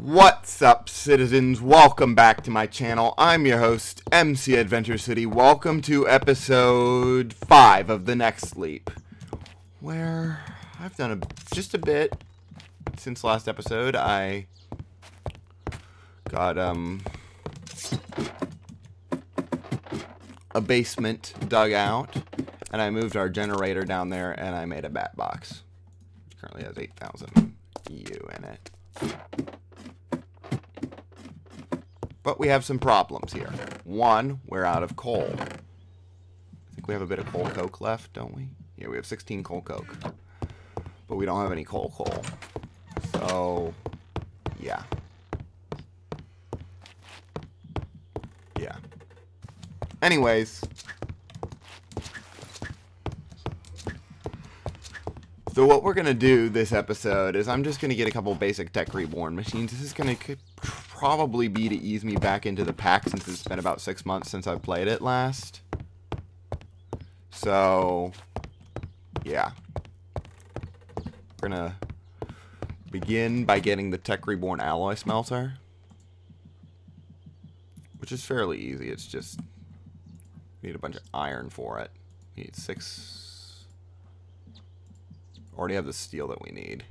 What's up, citizens? Welcome back to my channel. I'm your host, MC Adventure City. Welcome to episode 5 of The Next Leap, where I've done a, just a bit since last episode. I got, um, a basement dug out, and I moved our generator down there, and I made a bat box. Which currently has 8,000 EU in it. But we have some problems here. One, we're out of coal. I think we have a bit of coal coke left, don't we? Yeah, we have 16 coal coke. But we don't have any coal coal. So, yeah. Yeah. Anyways. So what we're going to do this episode is I'm just going to get a couple basic Tech Reborn machines. This is going to probably be to ease me back into the pack since it's been about six months since I've played it last. So, yeah. We're going to begin by getting the Tech Reborn Alloy Smelter. Which is fairly easy. It's just, We need a bunch of iron for it. We need six... Already have the steel that we need.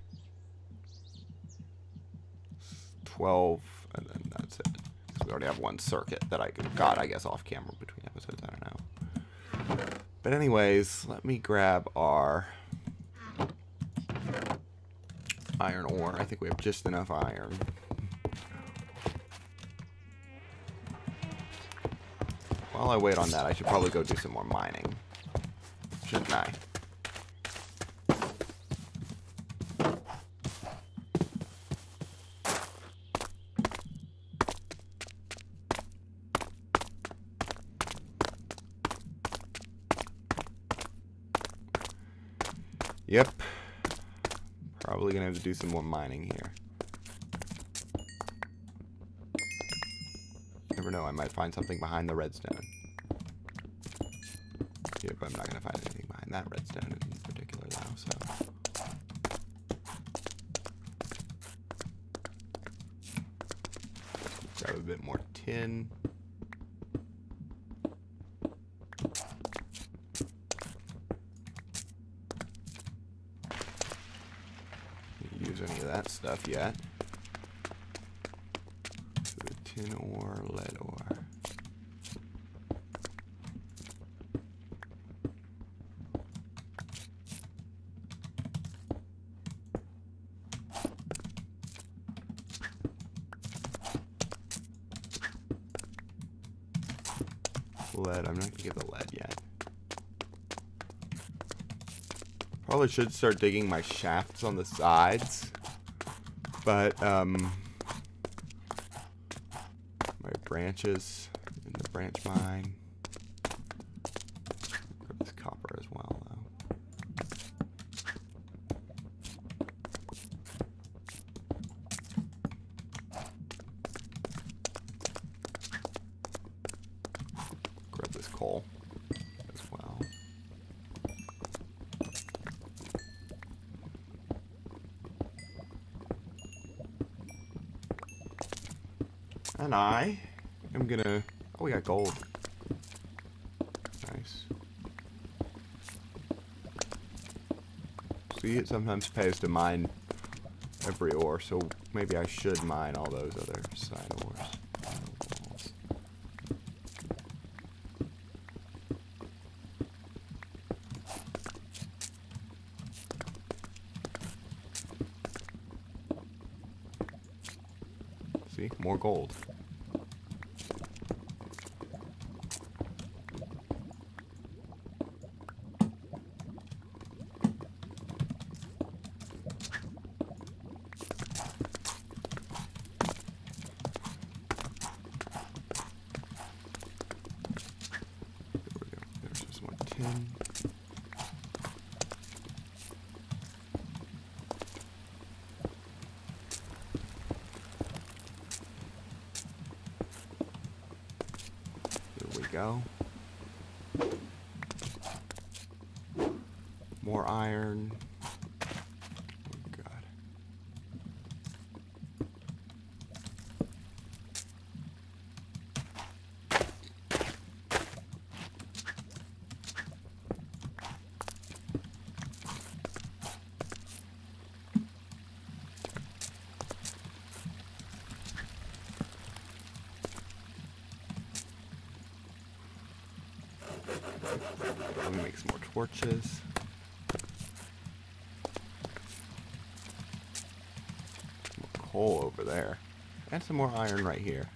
12 and then that's it. we already have one circuit that I got, I guess, off camera between episodes. I don't know. But anyways, let me grab our iron ore. I think we have just enough iron. While I wait on that, I should probably go do some more mining. Shouldn't I? Yep. Probably gonna have to do some more mining here. Never know, I might find something behind the redstone. Yep, I'm not gonna find anything behind that redstone in particular though, so. Grab a bit more tin. Stuff yet. So tin ore, lead ore. Lead, I'm not gonna get the lead yet. Probably should start digging my shafts on the sides. But, um, my branches in the branch mine. Grab this copper as well, though. Grab this coal. And I am gonna... Oh, we got gold. Nice. See, it sometimes pays to mine every ore, so maybe I should mine all those other side ores. See, more gold. Go. More iron. Oh, God. Let me make some more torches. More coal over there. And some more iron right here.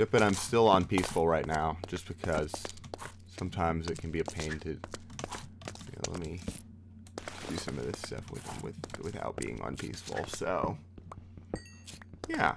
Yep, and I'm still on peaceful right now, just because sometimes it can be a pain to. You know, let me do some of this stuff with with without being on peaceful. So, yeah.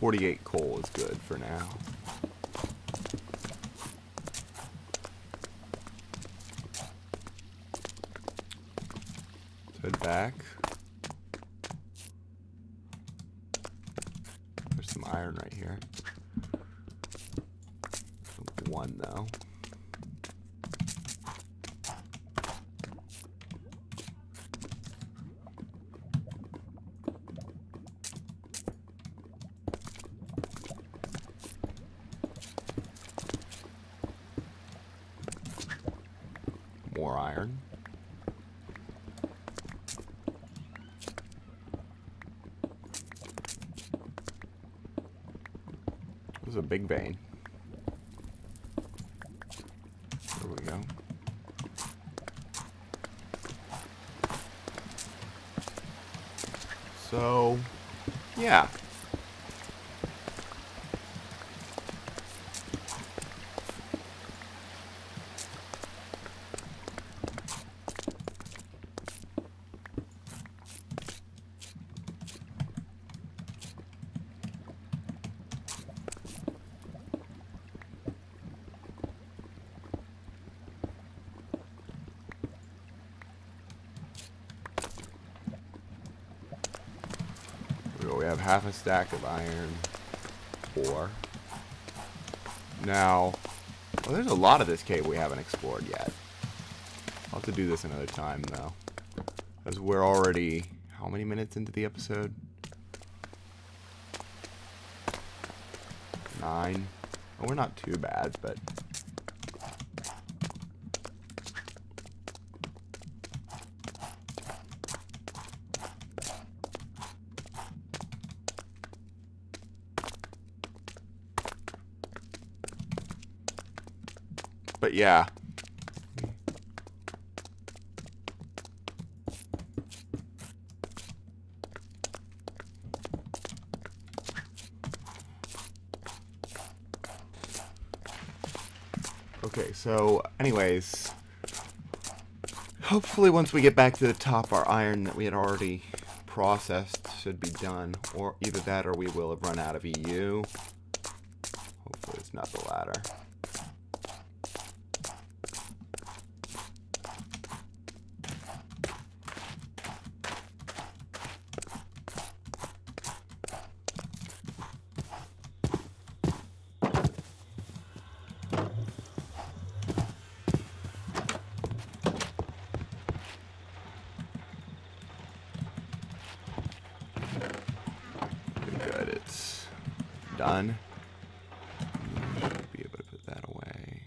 48 coal is good for now. Head back. There's some iron right here. One though. more iron. This is a big vein. There we go. So, yeah. we have half a stack of iron ore. Now, well, there's a lot of this cave we haven't explored yet. I'll have to do this another time, though. Because we're already, how many minutes into the episode? Nine. Well, we're not too bad, but But yeah. Okay, so anyways, hopefully once we get back to the top, our iron that we had already processed should be done. Or either that or we will have run out of EU. Hopefully it's not the latter. Good, it's done. Be able to put that away.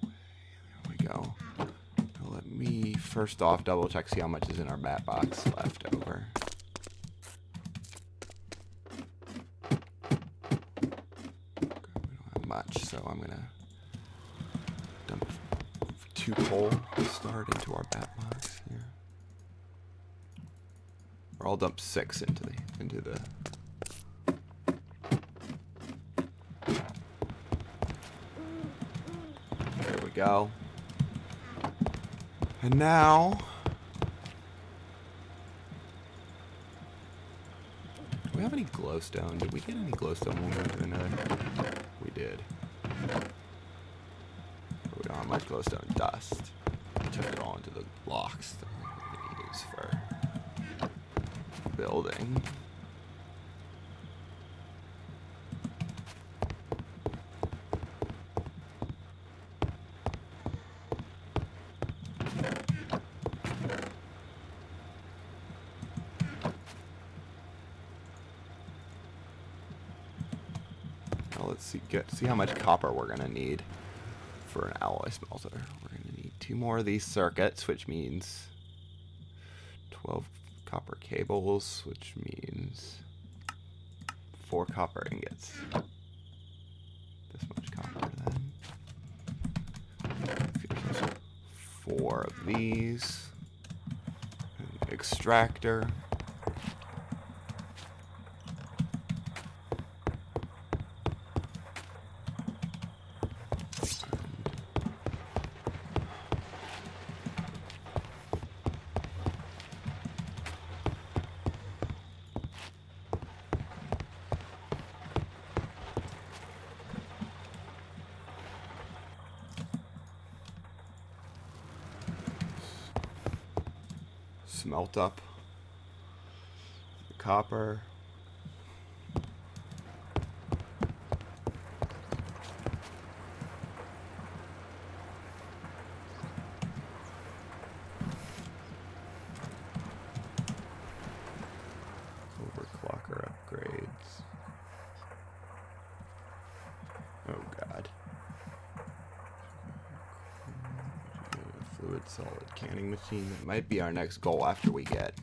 There we go. Now let me first off double check, see how much is in our bat box left over. We don't have much, so I'm gonna dump two coal to start into our bat box here. Or I'll dump six into the into the There we go. And now Do we have any glowstone? Did we get any glowstone when we went to the nether? We did. Don't have much glowstone dust. Took it all into the blocks that we're gonna use for building. Let's see get see how much copper we're gonna need for an alloy smelter. We're gonna need two more of these circuits, which means 12 copper cables, which means four copper ingots. This much copper then. Four of these. Extractor. Smelt up the copper. Solid canning machine. That might be our next goal after we get.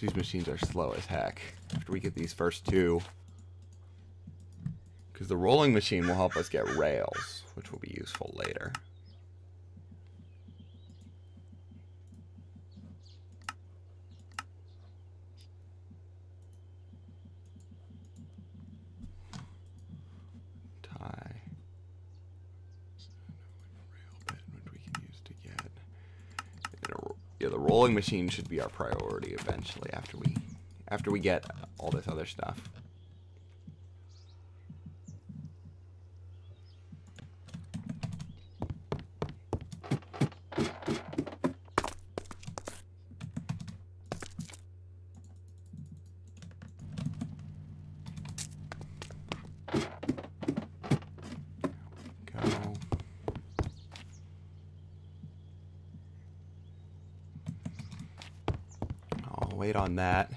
These machines are slow as heck. After we get these first two. Because the rolling machine will help us get rails, which will be useful later. Tie. Rail bed, which we can use to get. And a ro- Rolling machine should be our priority eventually after we after we get all this other stuff. Go. I'll wait on that.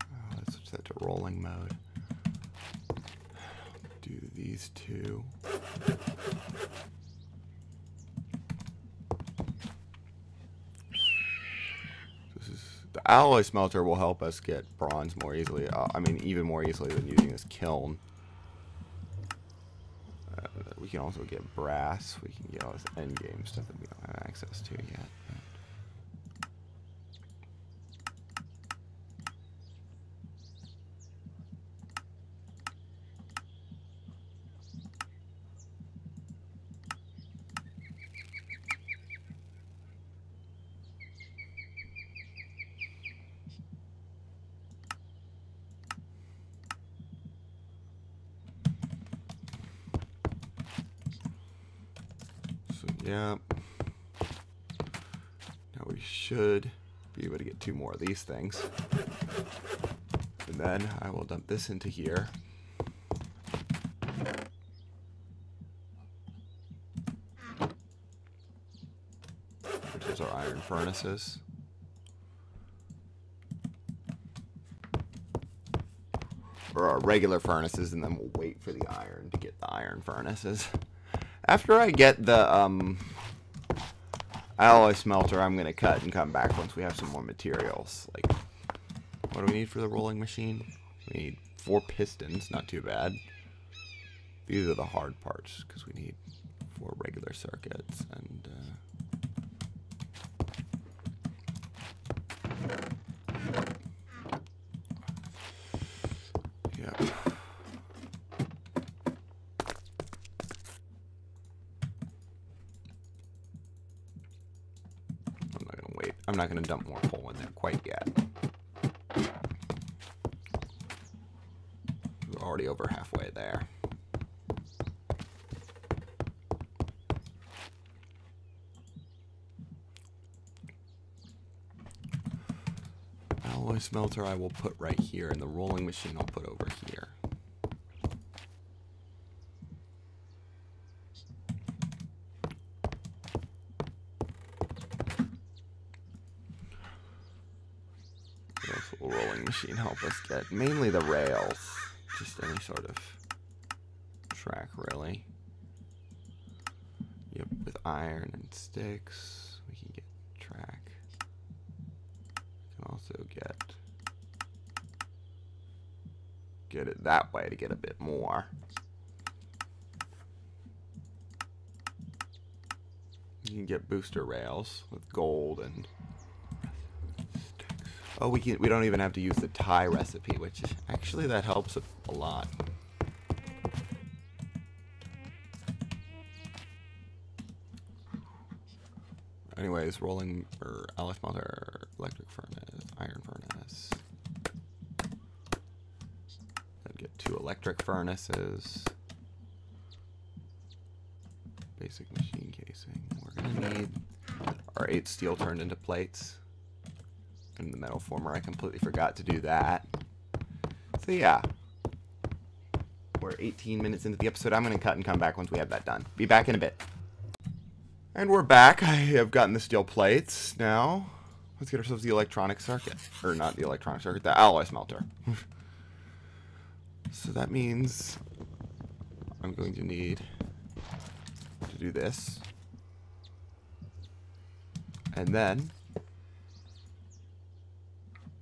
Ah, mode. Do these two. This is the alloy smelter will help us get bronze more easily. Uh, I mean, even more easily than using this kiln. Uh, we can also get brass. We can get all this end game stuff that we don't have access to yet. So, yeah. Now we should be able to get two more of these things. And then I will dump this into here. Which is our iron furnaces. Or our regular furnaces, and then we'll wait for the iron to get the iron furnaces. After I get the um, alloy smelter, I'm going to cut and come back once we have some more materials. Like, what do we need for the rolling machine? We need four pistons, not too bad. These are the hard parts, because we need four regular circuits, and... Uh, yeah. I'm not not gonna dump more coal in there quite yet. We're already over halfway there. Alloy smelter I will put right here, and the rolling machine I'll put over here. What else will machine help us get? Mainly the rails. Just any sort of track, really. Yep, with iron and sticks, we can get track. We can also get get it that way to get a bit more. You can get booster rails with gold and Oh, we can. We don't even have to use the tie recipe, which actually that helps a, lot. Anyways, rolling or alloy smelter, electric furnace, iron furnace. Then get two electric furnaces. Basic machine casing. We're gonna need our eight steel turned into plates in the metal former. I completely forgot to do that. So yeah. We're 18 minutes into the episode. I'm going to cut and come back once we have that done. Be back in a bit. And we're back. I have gotten the steel plates. Now, let's get ourselves the electronic circuit. Or not the electronic circuit, the alloy smelter. so that means I'm going to need to do this. And then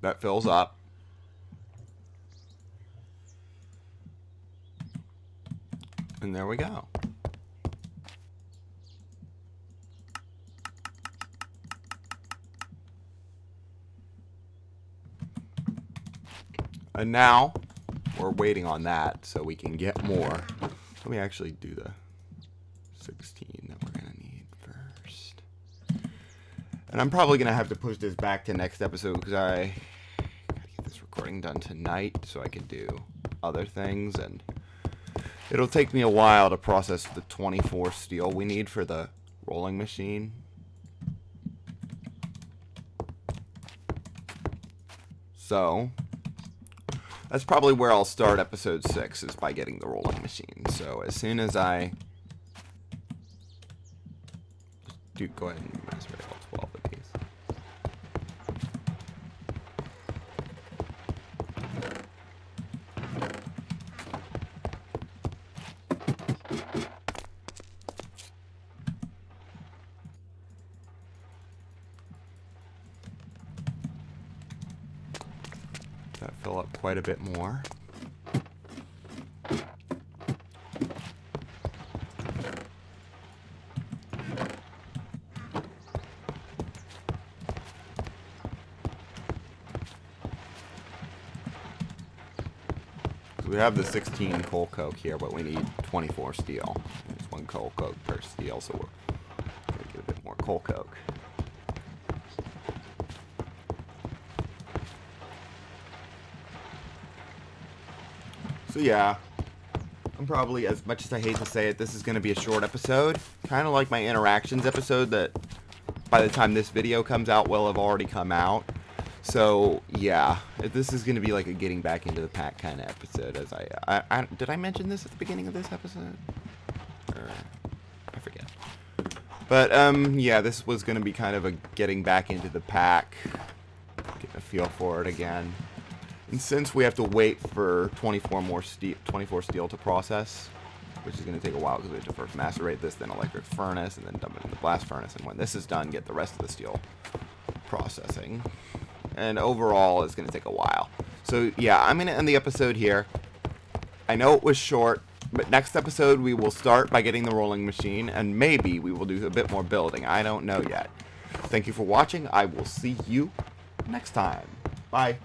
that fills up. And there we go. And now we're waiting on that so we can get more. Let me actually do the 16 that we're going to need first. And I'm probably going to have to push this back to next episode because I recording done tonight so I can do other things. And it'll take me a while to process the 24 steel we need for the rolling machine. So, that's probably where I'll start episode 6 is by getting the rolling machine. So as soon as I do go ahead and a bit more. we have the 16 coal coke here, but we need 24 steel. There's one coal coke per steel, so we're going to get a bit more coal coke. So yeah, I'm probably, as much as I hate to say it, this is going to be a short episode. Kind of like my interactions episode that by the time this video comes out will have already come out. So yeah, this is going to be like a getting back into the pack kind of episode. As I, I, I, did I mention this at the beginning of this episode? Or, I forget. But um, yeah, this was going to be kind of a getting back into the pack, getting a feel for it again. And since we have to wait for 24 more steel, 24 steel to process, which is going to take a while because we have to first macerate this, then electric furnace, and then dump it in the blast furnace. And when this is done, get the rest of the steel processing. And overall, it's going to take a while. So yeah, I'm going to end the episode here. I know it was short, but next episode we will start by getting the rolling machine, and maybe we will do a bit more building. I don't know yet. Thank you for watching. I will see you next time. Bye.